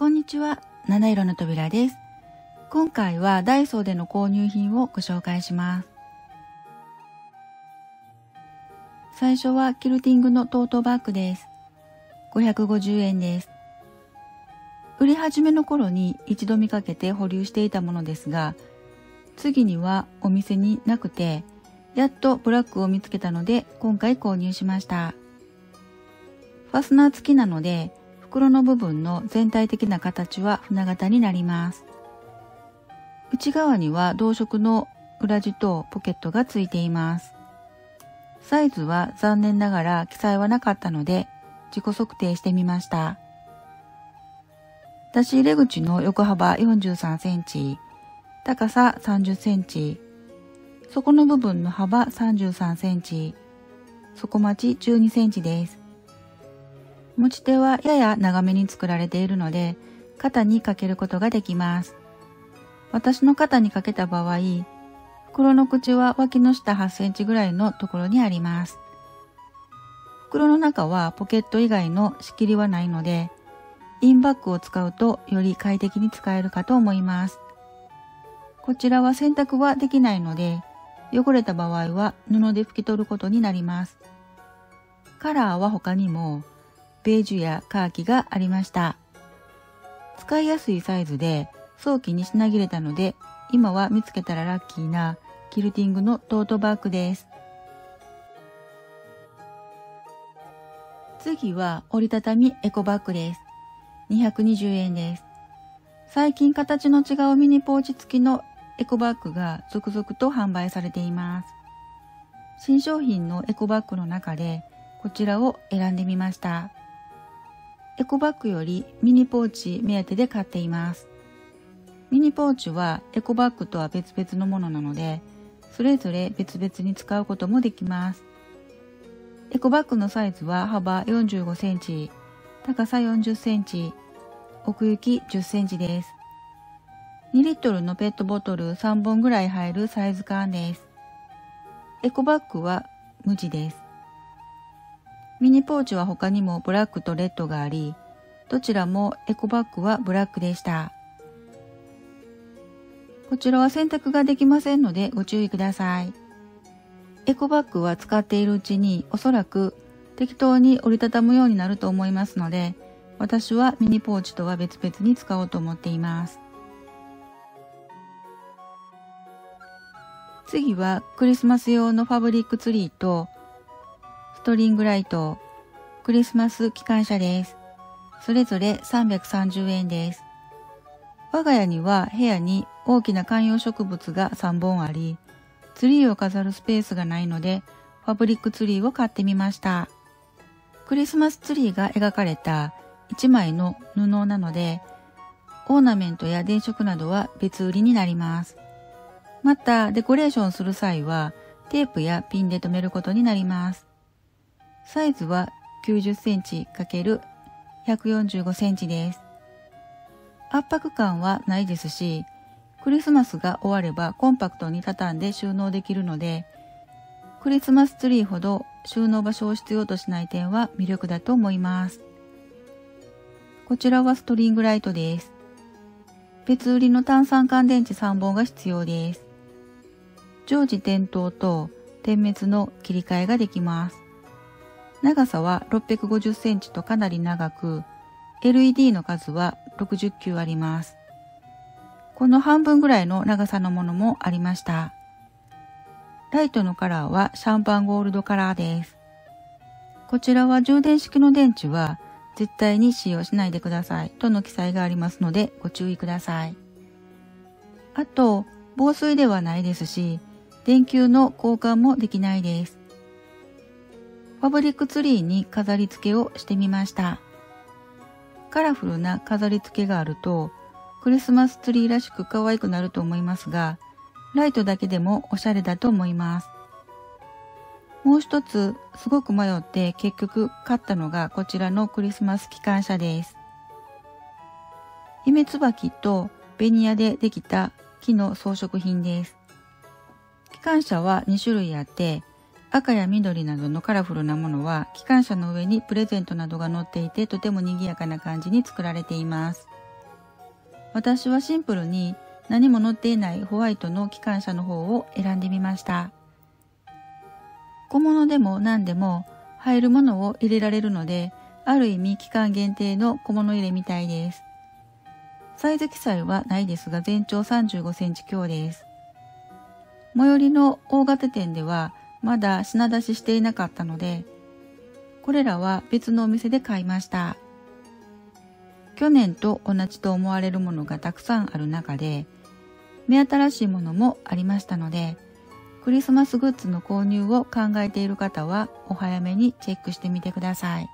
こんにちは、七色の扉です。今回はダイソーでの購入品をご紹介します。最初はキルティングのトートバッグです。550円です。売り始めの頃に一度見かけて保留していたものですが、次にはお店になくて、やっとブラックを見つけたので今回購入しました。ファスナー付きなので袋の部分の全体的な形は船型になります。内側には同色の裏地とポケットが付いています。サイズは残念ながら記載はなかったので自己測定してみました。出し入れ口の横幅43センチ、高さ30センチ、底の部分の幅33センチ、底待ち12センチです。持ち手はやや長めに作られているので、肩にかけることができます。私の肩にかけた場合、袋の口は脇の下8センチぐらいのところにあります。袋の中はポケット以外の仕切りはないので、インバッグを使うとより快適に使えるかと思います。こちらは洗濯はできないので、汚れた場合は布で拭き取ることになります。カラーは他にもベージュやカーキがありました。使いやすいサイズで早期に品切れたので、今は見つけたらラッキーなキルティングのトートバッグです。次は折りたたみエコバッグです。220円です。最近形の違うミニポーチ付きのエコバッグが続々と販売されています。新商品のエコバッグの中でこちらを選んでみました。エコバッグよりミニポーチ目当てで買っています。ミニポーチはエコバッグとは別々のものなので、それぞれ別々に使うこともできます。エコバッグのサイズは幅45センチ、高さ40センチ、奥行き10センチです。2リットルのペットボトル3本ぐらい入るサイズ感です。エコバッグは無地です。ミニポーチは他にもブラックとレッドがあり、どちらもエコバッグはブラックでした。こちらは洗濯ができませんのでご注意ください。エコバッグは使っているうちにおそらく適当に折りたたむようになると思いますので、私はミニポーチとは別々に使おうと思っています。次はクリスマス用のファブリックツリーとストリングライト、クリスマス機関車です。それぞれ330円です。我が家には部屋に大きな観葉植物が3本あり、ツリーを飾るスペースがないので、ファブリックツリーを買ってみました。クリスマスツリーが描かれた1枚の布なので、オーナメントや電飾などは別売りになります。また、デコレーションする際は、テープやピンで留めることになります。サイズは90センチ ×145 センチです。圧迫感はないですし、クリスマスが終わればコンパクトに畳んで収納できるので、クリスマスツリーほど収納場所を必要としない点は魅力だと思います。こちらはストリングライトです。別売りの炭酸乾電池3本が必要です。常時点灯と点滅の切り替えができます。長さは650センチとかなり長く、LED の数は69あります。この半分ぐらいの長さのものもありました。ライトのカラーはシャンパンゴールドカラーです。こちらは充電式の電池は絶対に使用しないでくださいとの記載がありますのでご注意ください。あと、防水ではないですし、電球の交換もできないです。ファブリックツリーに飾り付けをしてみました。カラフルな飾り付けがあると、クリスマスツリーらしく可愛くなると思いますが、ライトだけでもおしゃれだと思います。もう一つ、すごく迷って結局買ったのがこちらのクリスマス機関車です。姫椿とベニヤでできた木の装飾品です。機関車は2種類あって、赤や緑などのカラフルなものは機関車の上にプレゼントなどが載っていてとても賑やかな感じに作られています。私はシンプルに何も載っていないホワイトの機関車の方を選んでみました。小物でも何でも入るものを入れられるので、ある意味期間限定の小物入れみたいです。サイズ記載はないですが全長35センチ強です。最寄りの大型店ではまだ品出ししていなかったので、これらは別のお店で買いました。去年と同じと思われるものがたくさんある中で、目新しいものもありましたので、クリスマスグッズの購入を考えている方はお早めにチェックしてみてください。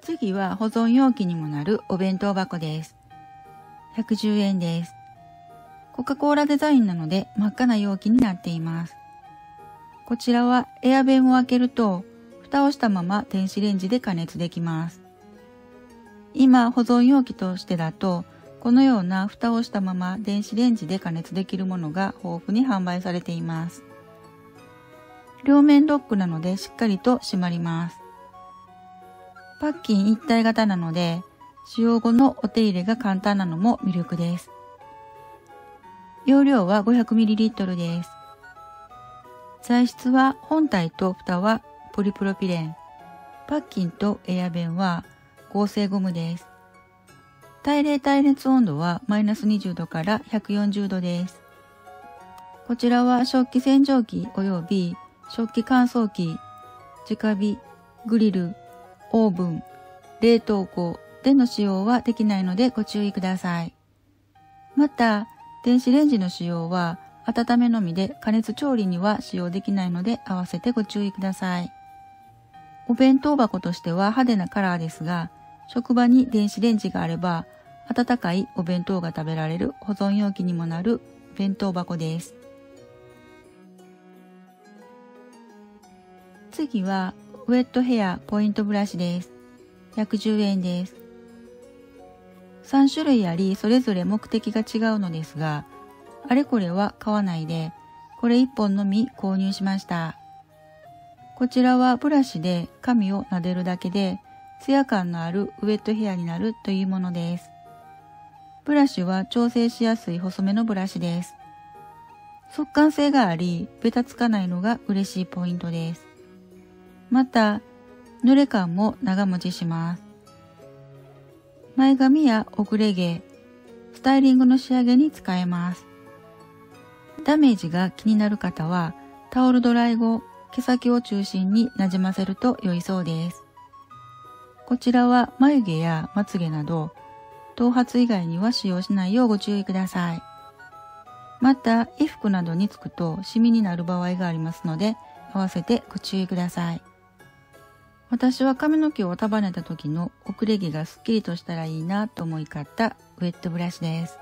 次は保存容器にもなるお弁当箱です。110円です。コカ・コーラデザインなので真っ赤な容器になっています。こちらはエア弁を開けると蓋をしたまま電子レンジで加熱できます。今保存容器としてだとこのような蓋をしたまま電子レンジで加熱できるものが豊富に販売されています。両面ロックなのでしっかりと閉まります。パッキン一体型なので使用後のお手入れが簡単なのも魅力です。容量は 500ml です。材質は本体と蓋はポリプロピレン、パッキンとエア弁は合成ゴムです。耐冷耐熱温度はマイナス20度から140度です。こちらは食器洗浄機及び食器乾燥機、直火、グリル、オーブン、冷凍庫での使用はできないのでご注意ください。また、電子レンジの使用は温めのみで加熱調理には使用できないので合わせてご注意ください。お弁当箱としては派手なカラーですが、職場に電子レンジがあれば、温かいお弁当が食べられる保存容器にもなる弁当箱です。次は、ウェットヘアポイントブラシです。110円です。3種類あり、それぞれ目的が違うのですが、あれこれは買わないで、これ1本のみ購入しました。こちらはブラシで髪を撫でるだけでツヤ感のあるウェットヘアになるというものです。ブラシは調整しやすい細めのブラシです。速乾性があり、ベタつかないのが嬉しいポイントです。また、濡れ感も長持ちします。前髪や遅れ毛、スタイリングの仕上げに使えます。ダメージが気になる方は、タオルドライ後、毛先を中心になじませると良いそうです。こちらは眉毛やまつげなど、頭髪以外には使用しないようご注意ください。また、衣服などにつくとシミになる場合がありますので、合わせてご注意ください。私は髪の毛を束ねた時の遅れ毛がすっきりとしたらいいなと思い買ったウェットブラシです。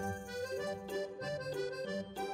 Thank you.